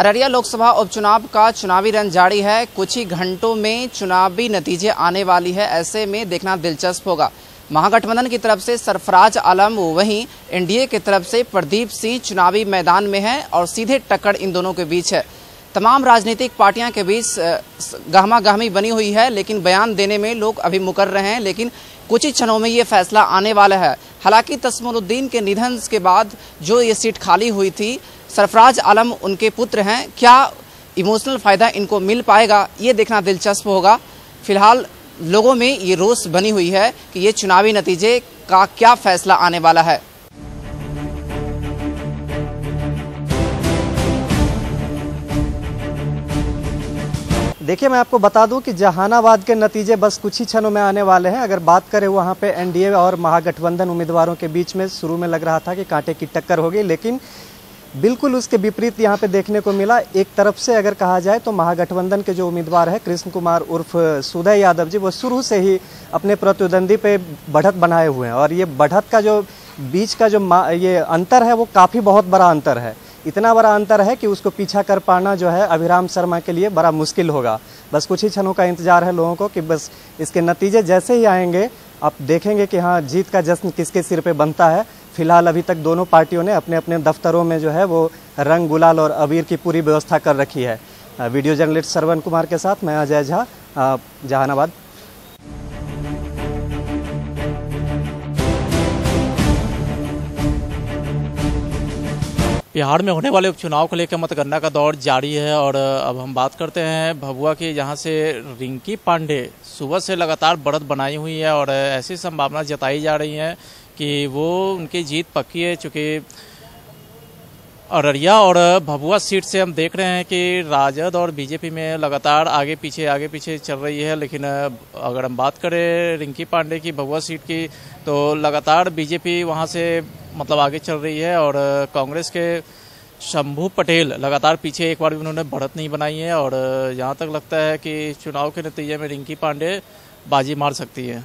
अररिया लोकसभा उपचुनाव का चुनावी रन जारी है। कुछ ही घंटों में चुनावी नतीजे आने वाली है। ऐसे में देखना दिलचस्प होगा। महागठबंधन की तरफ़ से सरफराज आलम, वहीं एनडीए की तरफ़ से प्रदीप सिंह चुनावी मैदान में है और सीधे टक्कर इन दोनों के बीच है। तमाम राजनीतिक पार्टियाँ के बीच गहमा गहमी बनी हुई है, लेकिन बयान देने में लोग अभी मुकर रहे हैं, लेकिन कुछ ही क्षणों में ये फैसला आने वाला है। हालाँकि तस्मुद्दीन के निधन के बाद जो ये सीट खाली हुई थी सरफराज आलम उनके पुत्र हैं। क्या इमोशनल फ़ायदा इनको मिल पाएगा? ये देखना दिलचस्प होगा। फ़िलहाल लोगों में ये रोष बनी हुई है कि ये चुनावी नतीजे का क्या फैसला आने वाला है। देखिए, मैं आपको बता दूँ कि जहानाबाद के नतीजे बस कुछ ही क्षणों में आने वाले हैं। अगर बात करें वहाँ पे एनडीए और महागठबंधन उम्मीदवारों के बीच में, शुरू में लग रहा था कि कांटे की टक्कर होगी, लेकिन बिल्कुल उसके विपरीत यहाँ पे देखने को मिला। एक तरफ़ से अगर कहा जाए तो महागठबंधन के जो उम्मीदवार है, कृष्ण कुमार उर्फ़ सुदय यादव जी, वो शुरू से ही अपने प्रतिद्वंदी पे बढ़त बनाए हुए हैं। और ये बढ़त का जो बीच का जो ये अंतर है, वो काफ़ी बहुत बड़ा अंतर है। इतना बड़ा अंतर है कि उसको पीछा कर पाना जो है अभिराम शर्मा के लिए बड़ा मुश्किल होगा। बस कुछ ही क्षणों का इंतज़ार है लोगों को कि बस इसके नतीजे जैसे ही आएँगे, आप देखेंगे कि हाँ जीत का जश्न किसके सिर पे बनता है। फ़िलहाल अभी तक दोनों पार्टियों ने अपने अपने दफ्तरों में जो है वो रंग, गुलाल और अबीर की पूरी व्यवस्था कर रखी है। वीडियो जर्नलिस्ट सरवन कुमार के साथ मैं अजय झा जहानाबाद। बिहार में होने वाले उपचुनाव को लेकर मतगणना का दौर जारी है और अब हम बात करते हैं भभुआ की जहाँ से रिंकी पांडे सुबह से लगातार बढ़त बनाई हुई है और ऐसी संभावना जताई जा रही है कि वो उनकी जीत पक्की है, चूँकि अररिया और भभुआ सीट से हम देख रहे हैं कि राजद और बीजेपी में लगातार आगे पीछे आगे पीछे चल रही है, लेकिन अगर हम बात करें रिंकी पांडे की, भभुआ सीट की तो लगातार बीजेपी वहाँ से मतलब आगे चल रही है और कांग्रेस के शंभू पटेल लगातार पीछे एक बार भी उन्होंने बढ़त नहीं बनाई है और यहाँ तक लगता है कि चुनाव के नतीजे में रिंकी पांडे बाजी मार सकती है।